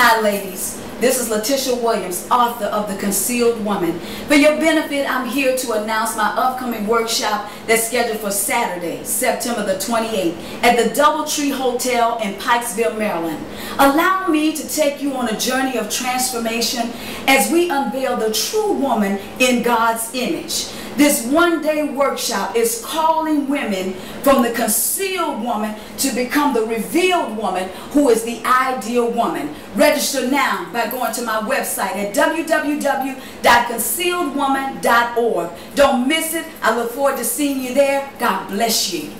Hi, ladies. This is Lutisha Williams, author of The Concealed Woman. For your benefit, I'm here to announce my upcoming workshop that's scheduled for Saturday, September the 28th at the Doubletree Hotel in Pikesville, Maryland. Allow me to take you on a journey of transformation as we unveil the true woman in God's image. This one-day workshop is calling women from the concealed woman to become the revealed woman who is the ideal woman. Register now by going to my website at www.concealedwoman.org. Don't miss it. I look forward to seeing you there. God bless you.